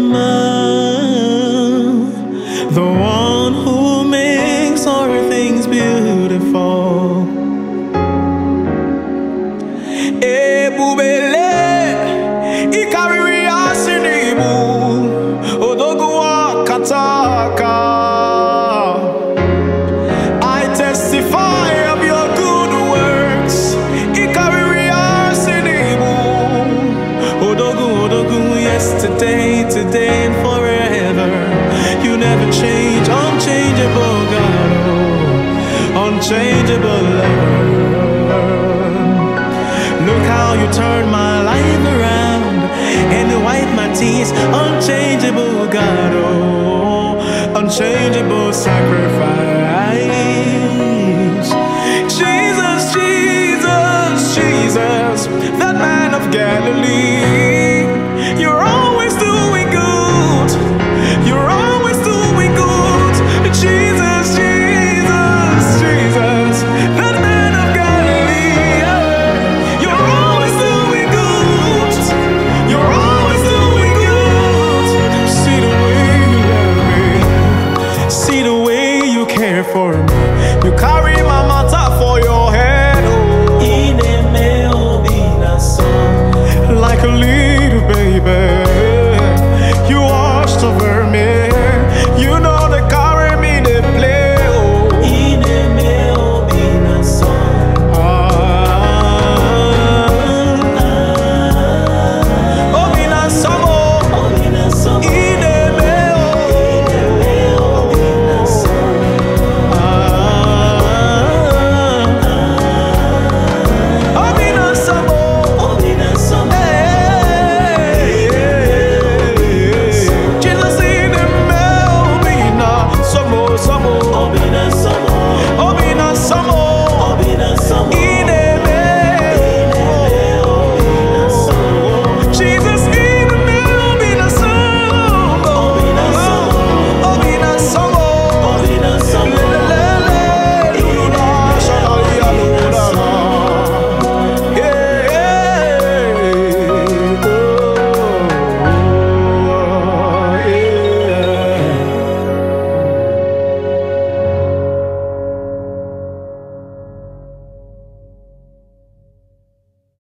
Man, the one who makes all things beautiful. Odogwu akataka. Yesterday, today, and forever. You never change, unchangeable God, oh, unchangeable lover. Look how you turn my life around and you wipe my tears. Unchangeable God, oh, unchangeable sacrifice. Jesus, Jesus, Jesus, that man of Galilee. Care for me.